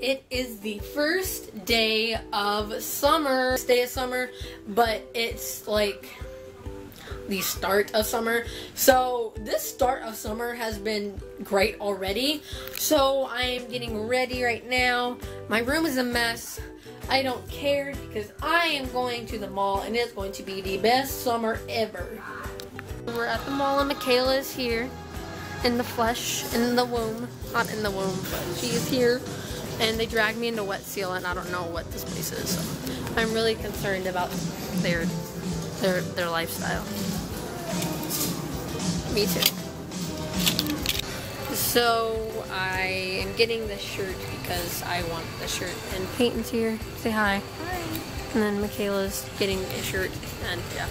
It is the first day of summer. First day of summer, but it's like the start of summer. So this start of summer has been great already. So I am getting ready right now. My room is a mess. I don't care because I am going to the mall and it's going to be the best summer ever. We're at the mall and Michaela is here in the flesh, in the womb. Not in the womb, but she is here. And they dragged me into Wet Seal and I don't know what this place is. So I'm really concerned about their their their lifestyle. Me too. So I am getting this shirt because I want the shirt. And Peyton's here. Say hi. Hi. And then Michaela's getting a shirt and yeah.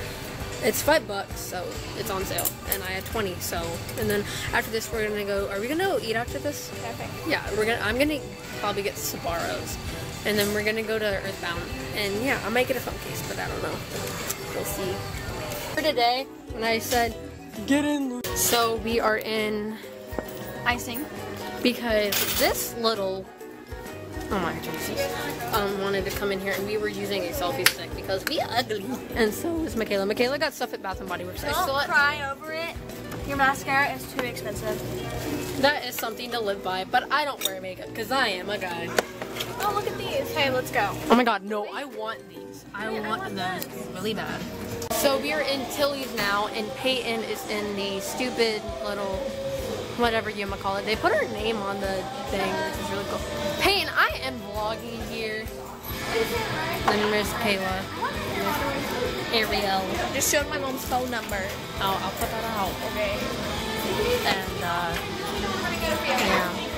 It's five bucks, so it's on sale. And I had 20, so. And then after this, we're gonna go. Are we gonna go eat after this? Okay. Yeah, we're gonna. I'm gonna probably get Sbarro's, and then we're gonna go to Earthbound. And yeah, I might get a phone case, but I don't know. We'll see. For today, when I said get in, so we are in Icing. because this little oh my Jesus um wanted to come in here and we were using a selfie stick because we ugly and so is Michaela. Michaela got stuff at Bath and Body Works. Don't still cry over it. Your mascara is too expensive. that is something to live by, but I don't wear makeup because I am a guy. Oh, look at these. Hey, let's go. Oh my god, no, I want these. I Yeah, I want want those this. really bad. So we are in Tilly's now, and Peyton is in the stupid little, whatever you might call it. They put her name on the thing, which is really cool. Peyton, I am vlogging here. Then Miss Kayla. Ariel. Just showed my mom's phone number. Oh, I'll put that out. Okay. And, uh, yeah.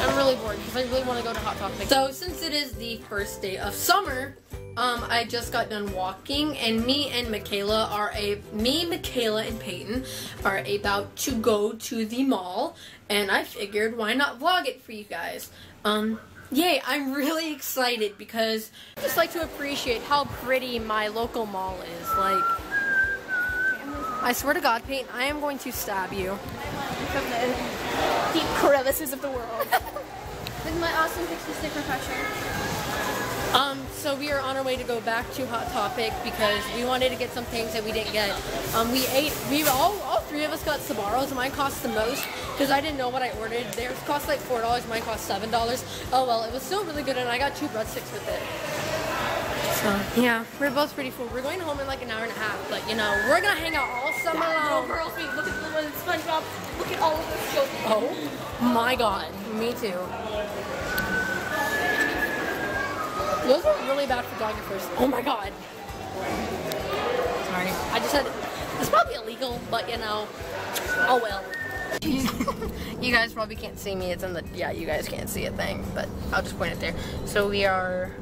I'm really bored because I really want to go to Hot Topic. So since it is the first day of summer, um, I just got done walking, and me and Michaela are a me, Michaela, and Peyton are about to go to the mall, and I figured why not vlog it for you guys. Um, yay! I'm really excited because I just like to appreciate how pretty my local mall is. Like, I swear to God, Peyton, I am going to stab you. From the deep crevices of the world. With my awesome pixie stick refresher. Um, so we are on our way to go back to Hot Topic because we wanted to get some things that we didn't get. Um, we ate, we all, all three of us got Sbarro's. Mine cost the most because I didn't know what I ordered. Theirs cost like four dollars. Mine cost seven dollars. Oh well, it was still really good, and I got two breadsticks with it. So yeah, we're both pretty full. We're going home in like an hour and a half, but you know, we're gonna hang out all summer long. girls, we look at the one in SpongeBob. Look at all of those children. Oh my god, me too. Those are really bad for photographers. Oh my god. Sorry. I just said it's probably illegal, but you know, oh well. you guys probably can't see me. It's in the yeah, you guys can't see a thing, but I'll just point it there. So we are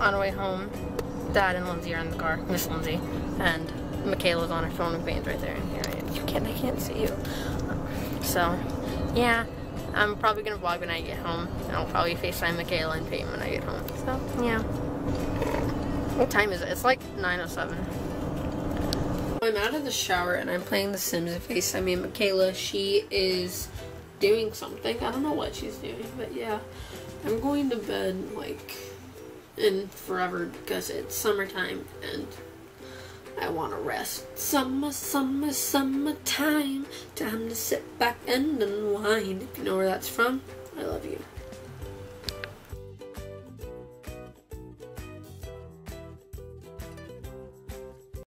on our way home. Dad and Lindsay are in the car. Miss Lindsay and Michaela's on her phone with Payne's right there. And here I am. You can't. I can't see you. So yeah. I'm probably gonna vlog when I get home. And I'll probably FaceTime Michaela and Peyton when I get home. So, yeah. What time is it? It's like 9.07. I'm out of the shower and I'm playing The Sims and FaceTiming Michaela. She is doing something. I don't know what she's doing, but yeah. I'm going to bed, like, in forever because it's summertime and I want to rest. Summer, summer, summertime. Time time to sit back and unwind. If you know where that's from, I love you.